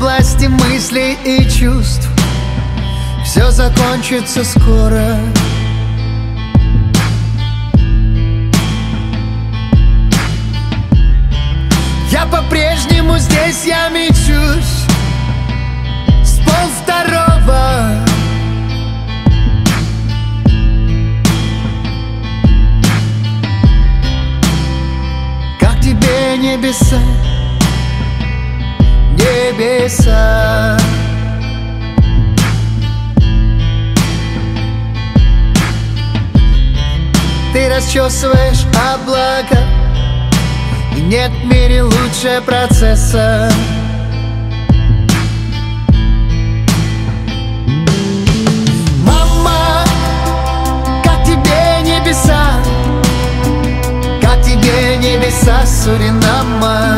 области мыслей и чувств. Все закончится скоро. Я по-прежнему здесь, я мечусь С пол второго Как тебе небеса, небеса. Ты расчесываешь облака И нет в мире лучше процесса. Мама, как тебе небеса? Как тебе небеса Суринама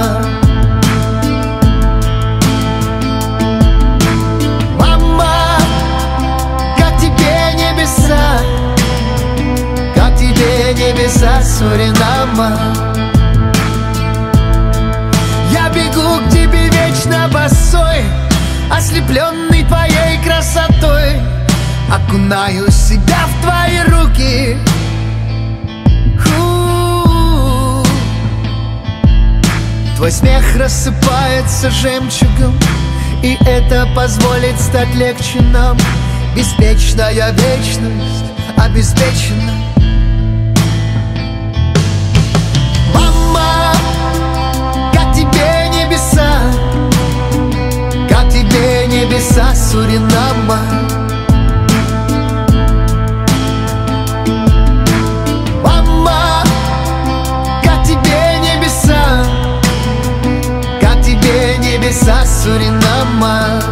Суринама. Я бегу к тебе вечно босой Ослепленный твоей красотой. Окунаю себя в твои руки. Твой смех рассыпается жемчугом И это позволит стать легче нам. Беспечная вечность обеспечена Суринама. Мама, как тебе небеса? Как тебе небеса Суринама?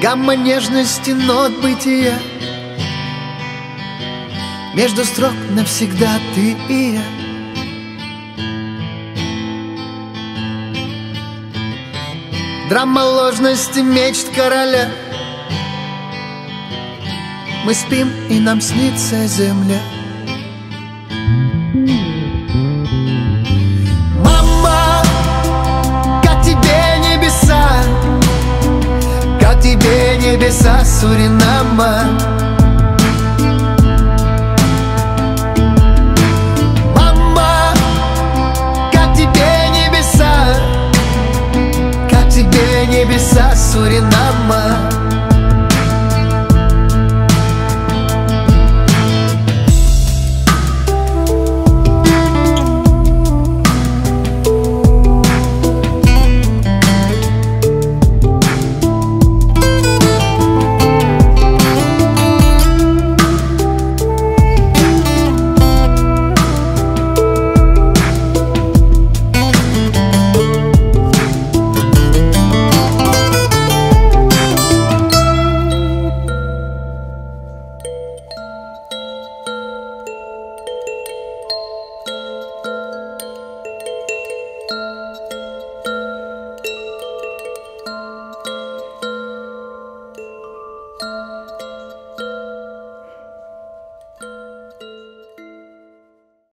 Гамма нежности нот бытия Между строк навсегда ты и я Драма ложности мечт короля. Мы спим и нам снится земля. Мама, как тебе небеса? Как тебе небеса Суринама суринама